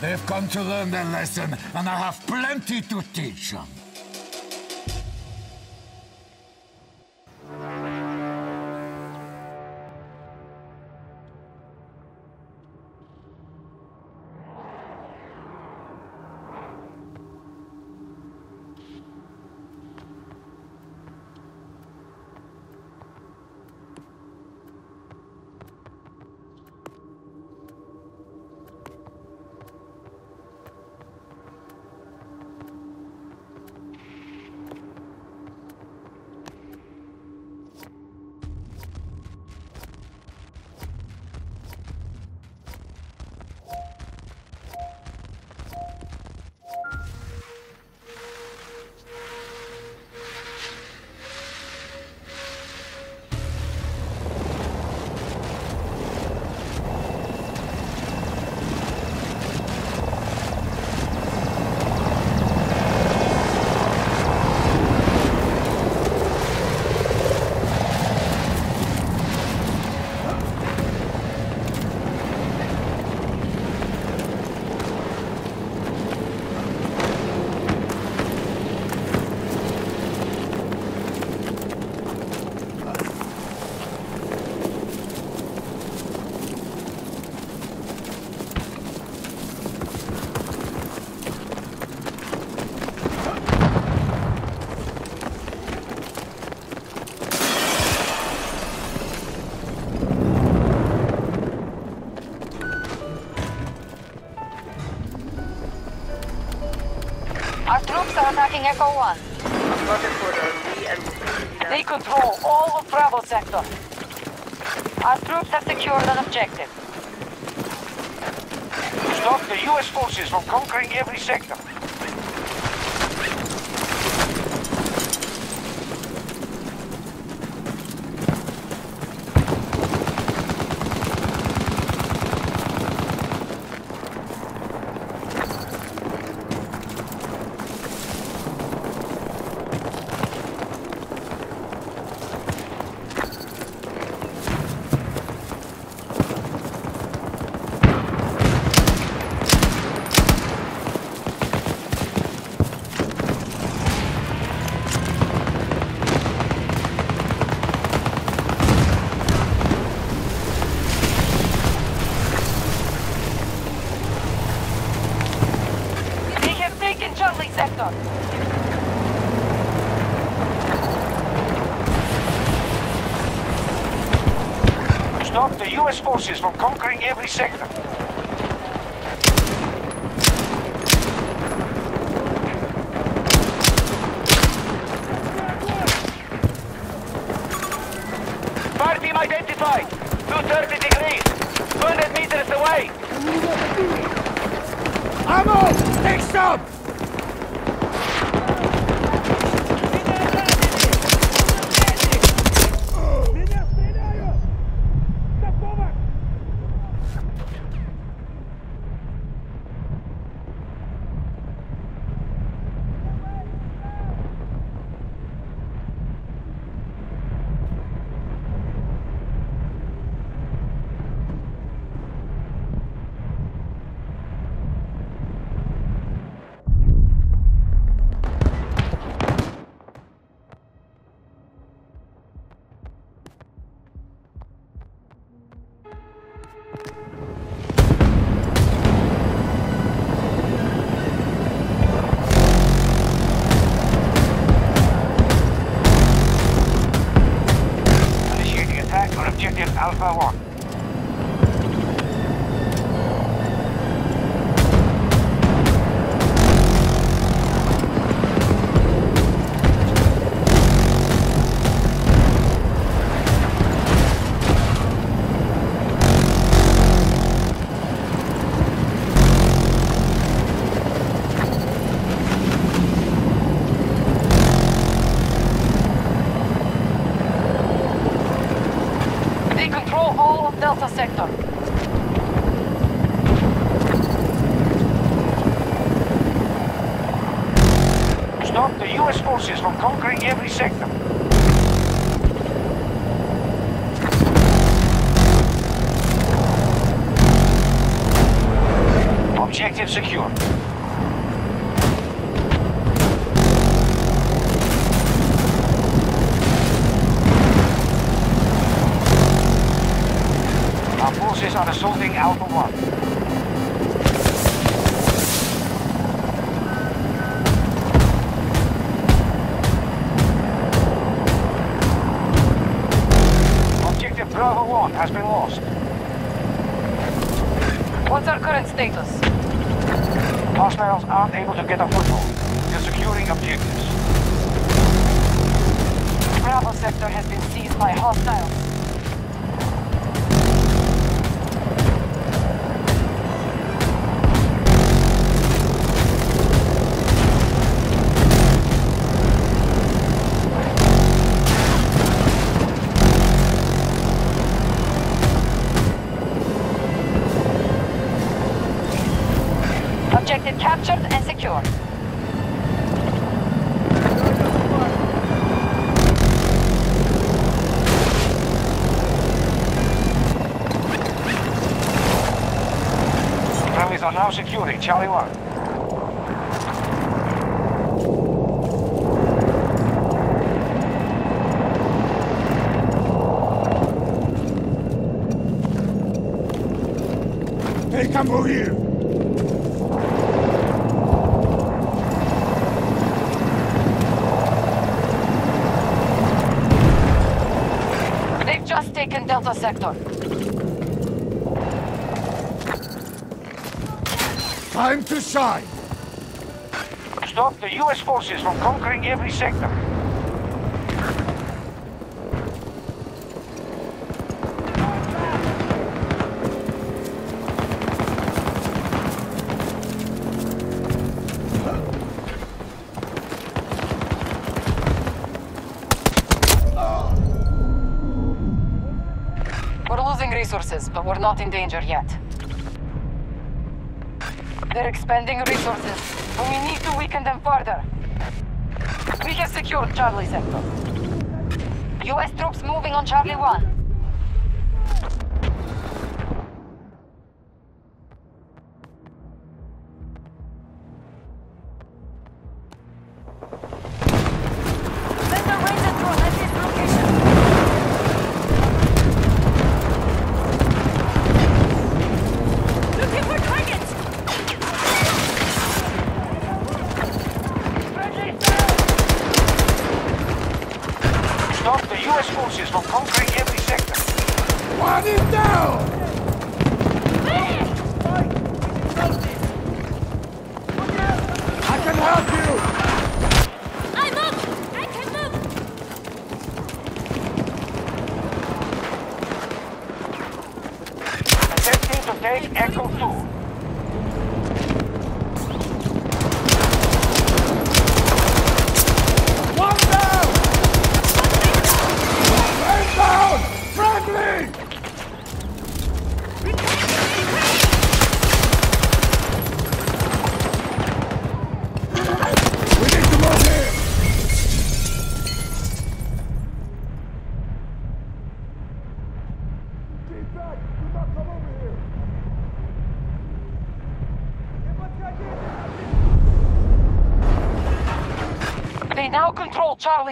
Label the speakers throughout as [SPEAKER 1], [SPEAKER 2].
[SPEAKER 1] They've come to learn their lesson, and I have plenty to teach them.
[SPEAKER 2] Attacking Echo 1. They control all of Bravo sector. Our troops have secured an objective.
[SPEAKER 3] Stop the U.S. forces from conquering every sector.
[SPEAKER 2] We have taken Sector.
[SPEAKER 3] Stop the U.S. forces from conquering every sector. Fire identified. 230 degrees. 200 meters away.
[SPEAKER 1] Ammo! Take some!
[SPEAKER 2] Sector
[SPEAKER 3] has been
[SPEAKER 2] seized by hostiles.
[SPEAKER 3] Now securing Charlie 1.
[SPEAKER 1] Hey, come over here!
[SPEAKER 2] They've just taken Delta sector.
[SPEAKER 1] Time to shine!
[SPEAKER 3] Stop the US forces from conquering every sector.
[SPEAKER 2] We're losing resources, but we're not in danger yet. They're expending resources, but we need to weaken them further. We have secured Charlie sector. U.S. troops moving on Charlie 1.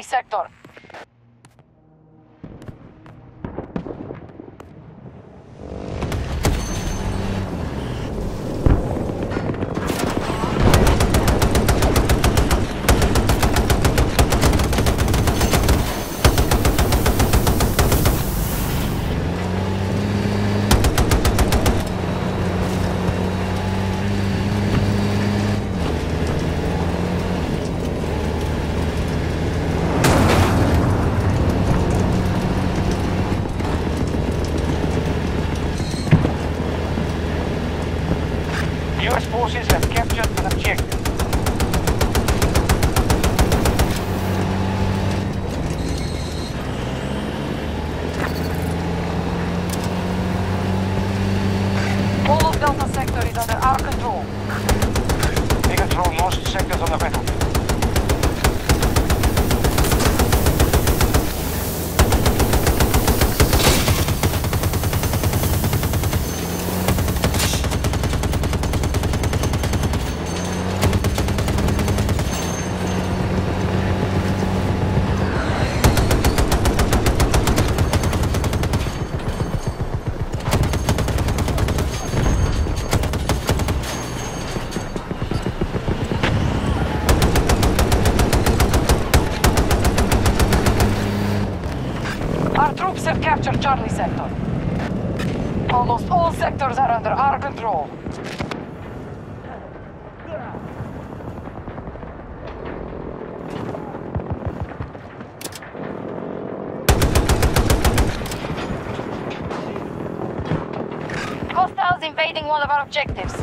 [SPEAKER 3] Sector. US forces have captured an objective.
[SPEAKER 2] All of Delta sector is under our control.
[SPEAKER 3] They control most sectors on the battlefield.
[SPEAKER 2] Charlie sector. Almost all sectors are under our control. Hostiles invading one of our objectives.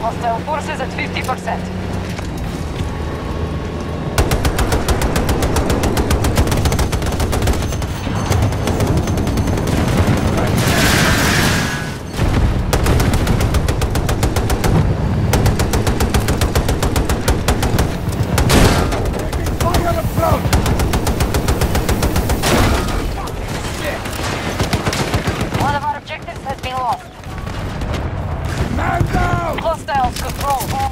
[SPEAKER 2] Hostile forces at 50%.
[SPEAKER 1] Fire approach!
[SPEAKER 2] One of our objectives has been lost.
[SPEAKER 1] Man down!
[SPEAKER 2] Hostiles control all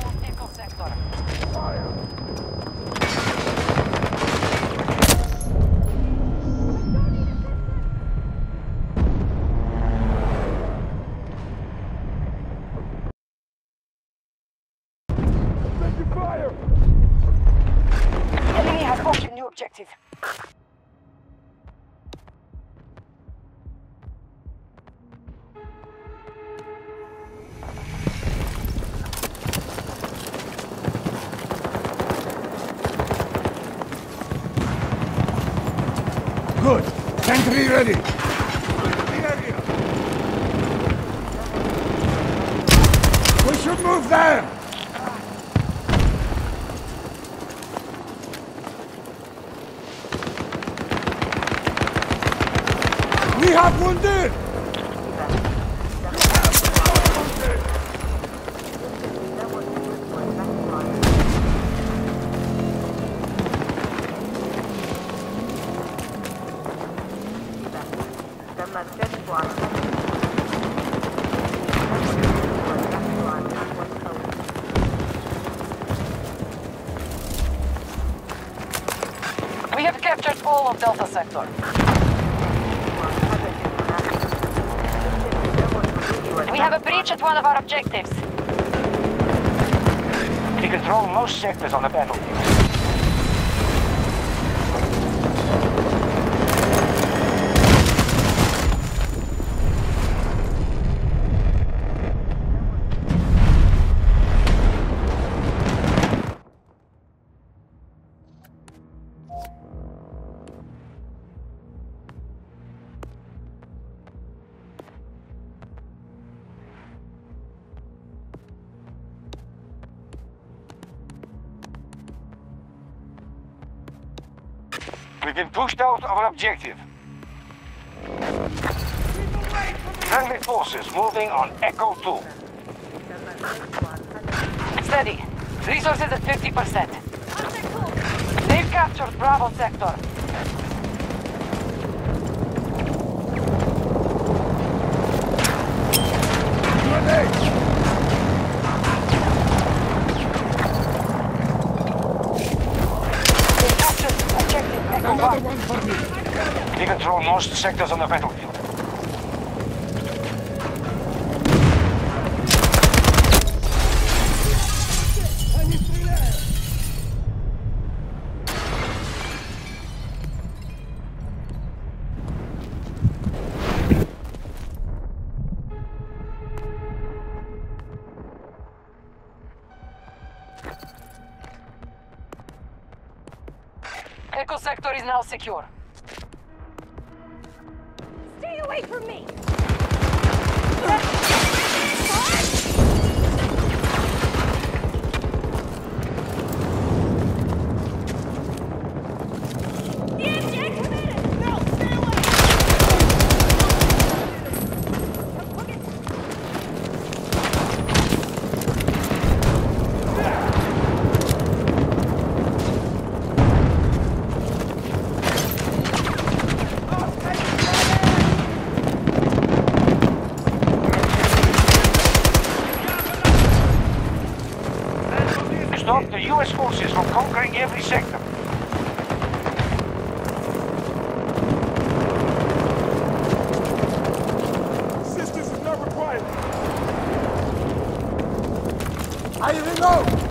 [SPEAKER 1] ready. We should move there! We have wounded!
[SPEAKER 2] We have captured all of Delta sector. We have a breach at one of our objectives.
[SPEAKER 3] We control most sectors on the battlefield. We've been pushed out of our objective. Friendly forces moving on Echo 2.
[SPEAKER 2] Steady. Resources at 50%. They've captured Bravo sector.
[SPEAKER 1] Grenade!
[SPEAKER 2] Echo
[SPEAKER 1] Another
[SPEAKER 2] 1.
[SPEAKER 1] one for me.
[SPEAKER 3] We control most sectors on the battlefield.
[SPEAKER 2] Sector is now secure.
[SPEAKER 4] Stay away from me. The MJ committed. No, stay away.
[SPEAKER 3] forces from conquering every sector.
[SPEAKER 5] Assistance is not required.
[SPEAKER 1] I reload!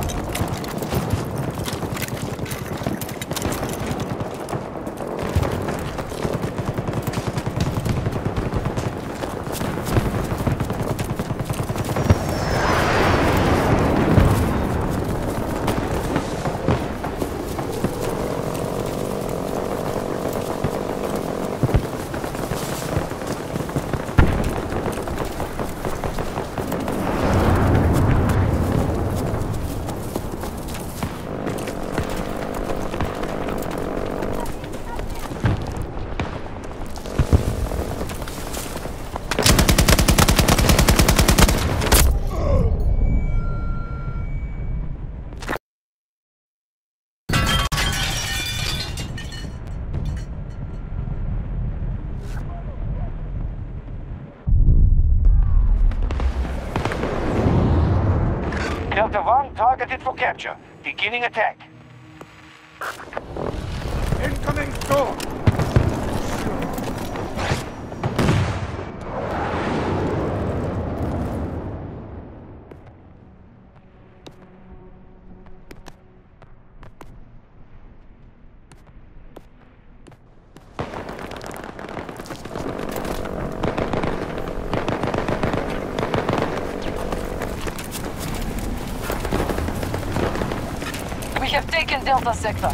[SPEAKER 3] Delta 1 targeted for capture. Beginning attack.
[SPEAKER 5] Incoming storm.
[SPEAKER 2] We have taken Delta Sector.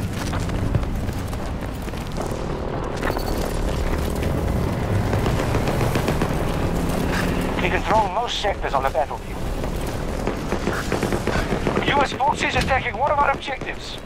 [SPEAKER 3] We control most sectors on the battlefield. U.S. forces attacking one of our objectives.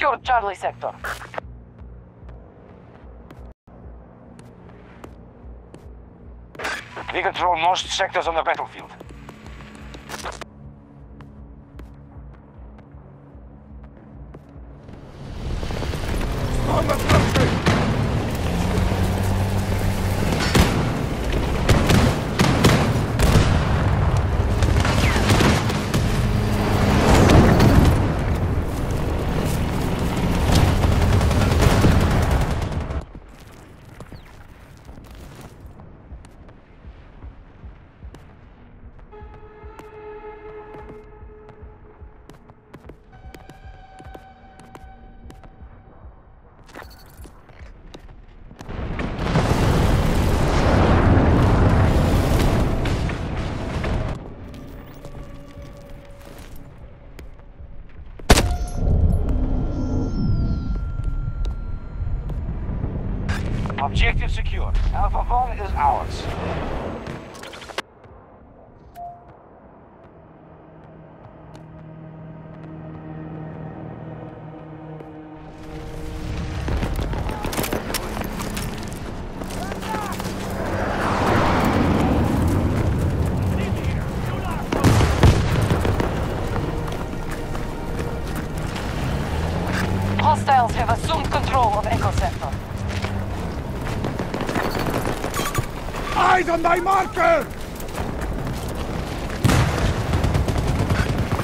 [SPEAKER 2] We Charlie Sector.
[SPEAKER 3] We control most sectors on the battlefield.
[SPEAKER 5] On marker!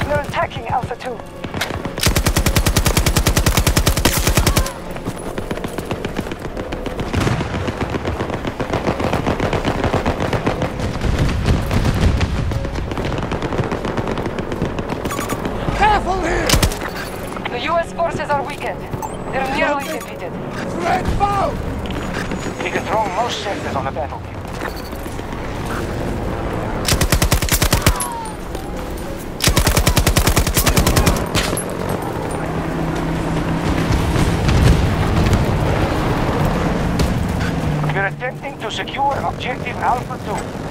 [SPEAKER 2] We're attacking Alpha 2.
[SPEAKER 1] Careful here!
[SPEAKER 2] The US forces are weakened. They're nearly defeated.
[SPEAKER 1] Threat found!
[SPEAKER 3] We control most sectors on the battlefield. Objective Alpha 2.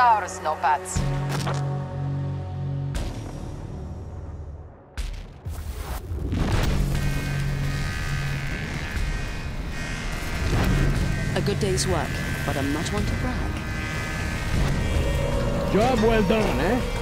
[SPEAKER 2] Victory is ours, no pats.
[SPEAKER 6] A good day's work, but I'm not one to brag.
[SPEAKER 1] Job well done, eh?